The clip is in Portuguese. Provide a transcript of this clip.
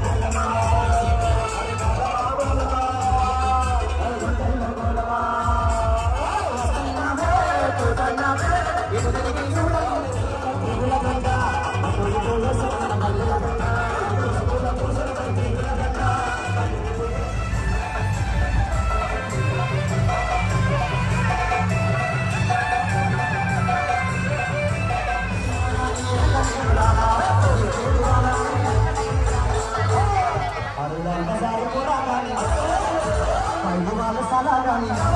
Música 아니냐.